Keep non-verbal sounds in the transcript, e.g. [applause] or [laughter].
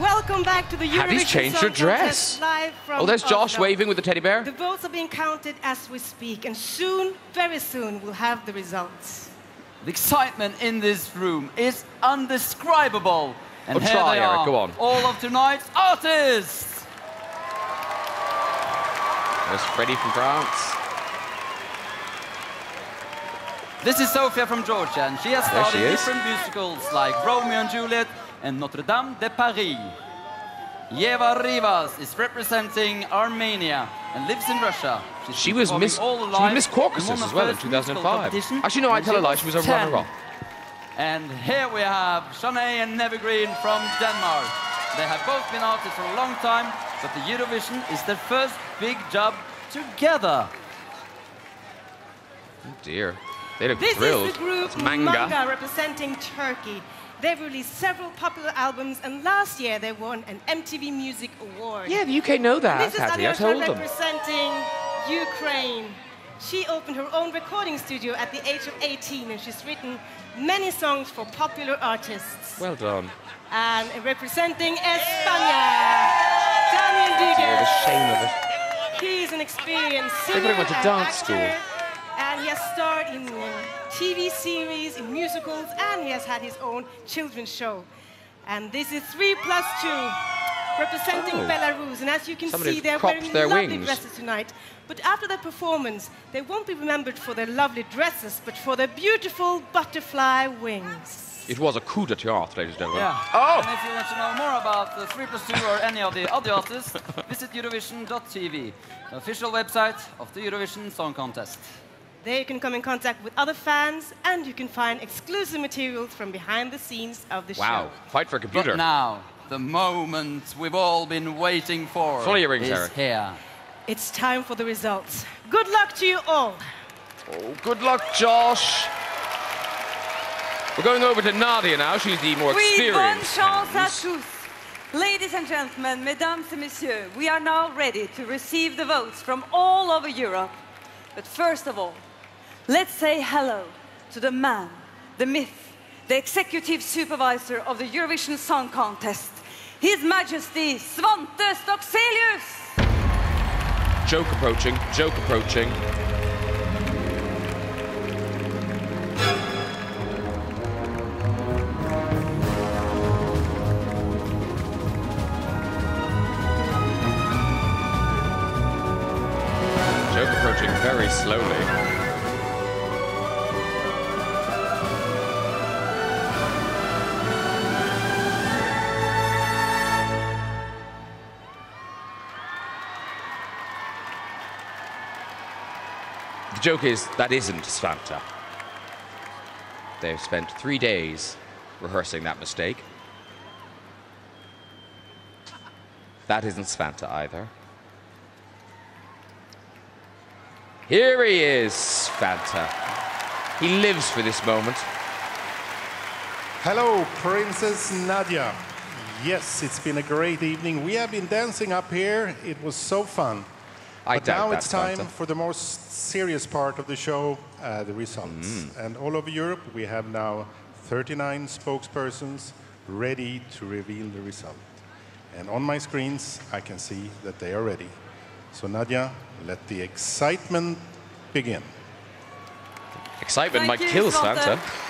Welcome back to the Eurovision Haddy's changed Song her dress. Contest live from Oh, there's Josh Oslo. waving with the teddy bear. The votes are being counted as we speak, and soon, very soon, we'll have the results. The excitement in this room is undescribable. And Oh, here try, they Erik, are, go on. all of tonight's artists. There's Freddie from France. This is Sofia from Georgia, and she has There starred in different musicals like Romeo and Juliet and Notre Dame de Paris. Yeva Rivas is representing Armenia and lives in Russia. She's She was Miss, all she was Miss Caucasus as well in 2005. Actually, no, I tell a lie. She was a runner-up. And here we have Chanée and N'evergreen from Denmark. They have both been artists for a long time, but the Eurovision is their first big job together. Oh dear. They look This thrilled. is the group That's maNga. representing Turkey. They've released several popular albums, and last year they won an MTV Music Award. Yeah, the UK know that, This is Haddy. I told them. representing Ukraine. She opened her own recording studio at the age of 18, and she's written many songs for popular artists. Well done. And representing España, Daniel Diges. the shame of it. He's an experienced singer. They put him went to dance actor, school. And he has starred in TV series, in musicals, and he has had his own children's show. And this is three plus two, representing Oh. Belarus. And as you can Somebody's see, they're wearing their lovely wings. dresses tonight. But after their performance, they won't be remembered for their lovely dresses, but for their beautiful butterfly wings. It was a coup d'etat, ladies and gentlemen. Yeah. Oh! And if you want to know more about the 3 plus 2 or any of the other artists, [laughs] visit Eurovision.tv, the official website of the Eurovision Song Contest. There you can come in contact with other fans, and you can find exclusive materials from behind the scenes of the show. Wow. Fight for a computer. But now, the moment we've all been waiting for Full earrings, is Erik. here. It's time for the results. Good luck to you all. Oh, good luck, Josh. We're going over to Nadia now. She's the more Oui, bonne experienced. chance à tous. Ladies and gentlemen, mesdames et messieurs, we are now ready to receive the votes from all over Europe. But first of all, let's say hello to the man, the myth, the executive supervisor of the Eurovision Song Contest, His Majesty Svante Stockselius. Joke approaching. Joke approaching. Joke approaching very slowly. The joke is that isn't Svante. They've spent three days rehearsing that mistake. That isn't Svante either. Here he is, Svante. He lives for this moment. Hello, Princess Nadia. Yes, it's been a great evening. We have been dancing up here. It was so fun. I but now it's time Svante. for the most serious part of the show, uh, the results. Mm. And all over Europe, we have now 39 spokespersons ready to reveal the result. And on my screens, I can see that they are ready. So Nadia, let the excitement begin. Excitement Thank might you, kill Svante. Svanta.